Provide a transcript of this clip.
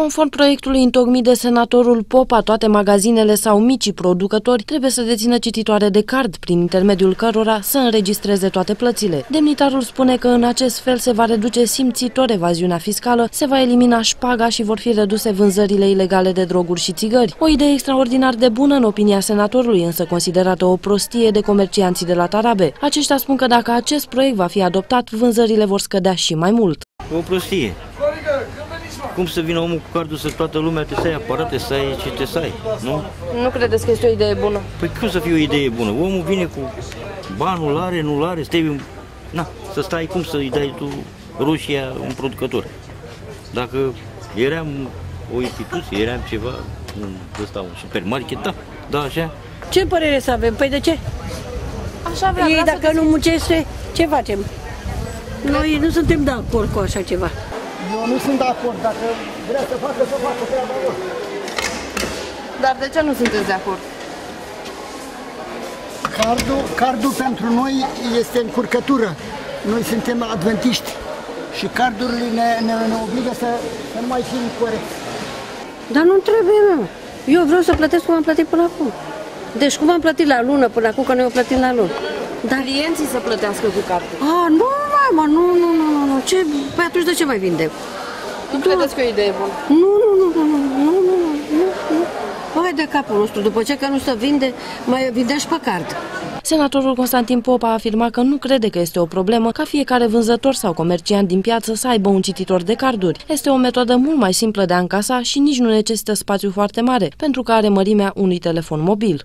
Conform proiectului întocmit de senatorul Popa, toate magazinele sau micii producători trebuie să dețină cititoare de card, prin intermediul cărora să înregistreze toate plățile. Demnitarul spune că în acest fel se va reduce simțitor evaziunea fiscală, se va elimina șpaga și vor fi reduse vânzările ilegale de droguri și țigări. O idee extraordinar de bună în opinia senatorului, însă considerată o prostie de comercianții de la Tarabe. Aceștia spun că dacă acest proiect va fi adoptat, vânzările vor scădea și mai mult. O prostie. Cum să vină omul cu cardul să toată lumea te să ai aparate, să ai ce te să ai, nu? Nu credeți că este o idee bună? Păi cum să fie o idee bună? Omul vine cu banul, are, nu are, stai, na, să stai cum să-i dai tu Rusia un producător. Dacă eram o instituție, eram ceva, un, ăsta, un supermarket, da, da, așa. Ce părere să avem? Păi de ce? Așa vrea, Ei dacă nu muncește, ce facem? Noi nu suntem de acord cu așa ceva. Eu nu sunt de acord. Dacă vrea să facă, să facă treaba lor. Dar de ce nu sunteți de acord? Cardul, cardul pentru noi este încurcătură. Noi suntem adventiști și cardurile ne, ne, ne obligă să, să nu mai fim corecți. Dar nu trebuie, mă. Eu vreau să plătesc cum am plătit până acum. Deci cum am plătit la lună până acum, că noi o plătim la lună. Dar clienții să plătească cu cardul. A, nu, mai, mă, nu, nu, nu, nu, nu. Ce, păi atunci de ce mai vindem? Nu credeți că e o idee bună? Nu, nu, nu, nu, nu, nu, nu, nu, nu. Hai de capul nostru, după ce că nu se vinde, mai vindea și pe card. Senatorul Constantin Popa a afirmat că nu crede că este o problemă ca fiecare vânzător sau comerciant din piață să aibă un cititor de carduri. Este o metodă mult mai simplă de a încasa și nici nu necesită spațiu foarte mare, pentru că are mărimea unui telefon mobil.